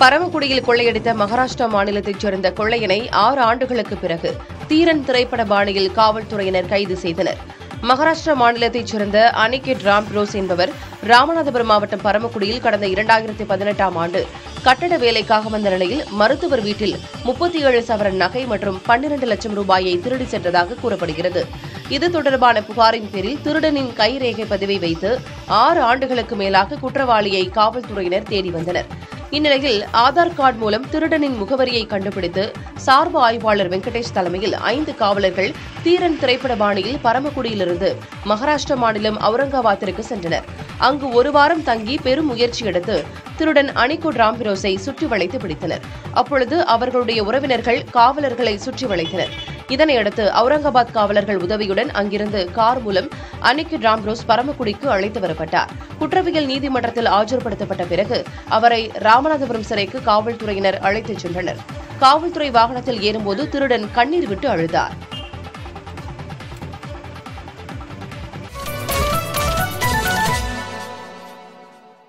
பரமக்குடியில் கொள்ளையடித்த மகாராஷ்டிரா மாநிலத்தைச் சேர்ந்த கொள்ளையனை ஆறு ஆண்டுகளுக்கு பிறகு தீரன் திரைப்பட பாணியில் காவல்துறையினர் கைது செய்தனர். மகாராஷ்டிரா மாநிலத்தைச் சேர்ந்த அனிகேட் ராம்ப்ரோஸ் என்பவர் ராமநாதபுரம் மாவட்டம் பரமக்குடியில் கடந்த இரண்டாயிரத்தி பதினெட்டாம் ஆண்டு கட்டட வேலைக்காக வந்த நிலையில் மருத்துவர் வீட்டில் முப்பத்தி ஏழு சவரன் நகை மற்றும் பன்னிரண்டு லட்சம் ரூபாயை திருடி சென்றதாக கூறப்படுகிறது. இது தொடர்பான புகாரின் பேரில் திருடனின் கைரேகை பதிவை வைத்து ஆறு ஆண்டுகளுக்கு மேலாக குற்றவாளியை காவல்துறையினர் தேடி வந்தனர். இந்நிலையில் ஆதார் கார்டு மூலம் திருடனின் முகவரியை கண்டுபிடித்து சார்பு ஆய்வாளர் வெங்கடேஷ் தலைமையில் ஐந்து காவலர்கள் தீரன் திரைப்பட பாணியில் பரமக்குடியிலிருந்து மகாராஷ்டிரா மாநிலம் அவுரங்காபாத்திற்கு சென்றனர். அங்கு ஒரு வாரம் தங்கி பெரும் முயற்சி எடுத்து திருடன் அனிகுட் ராம்பிரோஸை சுற்றி வளைத்து பிடித்தனர். அப்பொழுது அவர்களுடைய உறவினர்கள் காவலர்களை சுற்றி வளைத்தனர். இதனையடுத்து அவுரங்காபாத் காவலர்கள் உதவியுடன் அங்கிருந்து கார் மூலம் அனிகிட் ராம்ரோஸ் பரமக்குடிக்கு அழைத்து வரப்பட்டார். குற்றவியல் நீதிமன்றத்தில் ஆஜர்படுத்தப்பட்ட பிறகு அவரை ராமநாதபுரம் சிறைக்கு காவல்துறையினர் அழைத்துச் சென்றனர். காவல்துறை வாகனத்தில் ஏறும்போது திருடன் கண்ணீர் விட்டு அழுதார்.